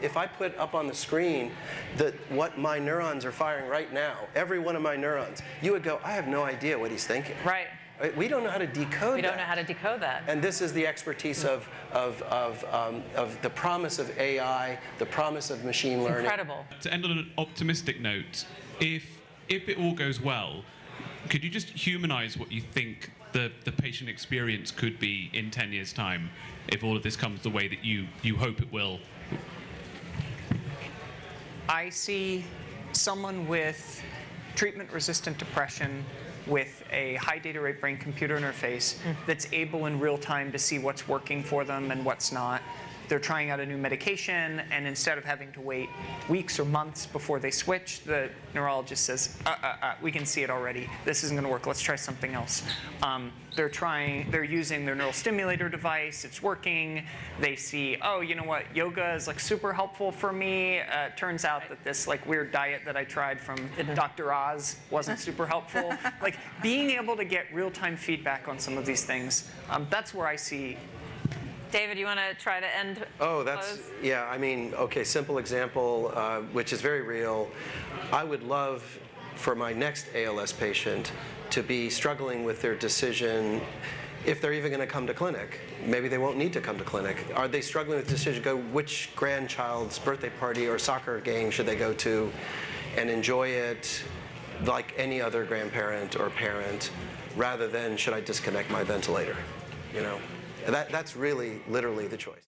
If I put up on the screen that what my neurons are firing right now, every one of my neurons, you would go, I have no idea what he's thinking. Right. Right? We don't know how to decode We don't that. know how to decode that. And this is the expertise of, of, of, um, of the promise of AI, the promise of machine learning. Incredible. To end on an optimistic note, if if it all goes well, could you just humanize what you think the, the patient experience could be in 10 years' time if all of this comes the way that you, you hope it will? I see someone with treatment resistant depression with a high data rate brain computer interface hmm. that's able in real time to see what's working for them and what's not. They're trying out a new medication, and instead of having to wait weeks or months before they switch, the neurologist says, uh, uh, uh, "We can see it already. This isn't going to work. Let's try something else." Um, they're trying. They're using their neural stimulator device. It's working. They see, oh, you know what? Yoga is like super helpful for me. Uh, it turns out that this like weird diet that I tried from Dr. Oz wasn't super helpful. like being able to get real-time feedback on some of these things. Um, that's where I see David, you want to try to end? Oh, that's, close? yeah, I mean, okay, simple example, uh, which is very real. I would love for my next ALS patient to be struggling with their decision if they're even going to come to clinic. Maybe they won't need to come to clinic. Are they struggling with the decision, go which grandchild's birthday party or soccer game should they go to and enjoy it like any other grandparent or parent rather than should I disconnect my ventilator, you know? That, that's really literally the choice.